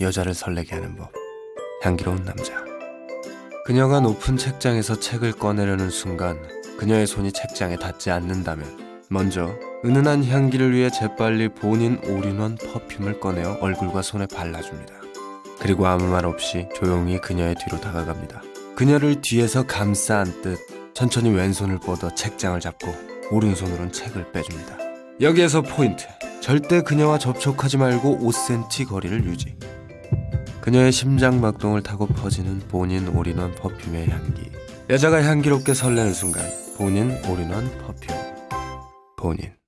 여자를 설레게 하는 법. 향기로운 남자. 그녀가 높은 책장에서 책을 꺼내려는 순간 그녀의 손이 책장에 닿지 않는다면 먼저 은은한 향기를 위해 재빨리 보닌 올인원 perfume을 꺼내어 얼굴과 손에 발라줍니다. 그리고 아무 말 없이 조용히 그녀의 뒤로 다가갑니다. 그녀를 뒤에서 감싸 안듯 천천히 왼손을 뻗어 책장을 잡고 오른손으론 책을 빼줍니다. 여기에서 포인트. 절대 그녀와 접촉하지 말고 5cm 거리를 유지. 그녀의 심장박동을 타고 퍼지는 보닌 올인원 perfume의 향기. 여자가 향기롭게 설레는 순간 보닌 올인원 perfume. 보닌.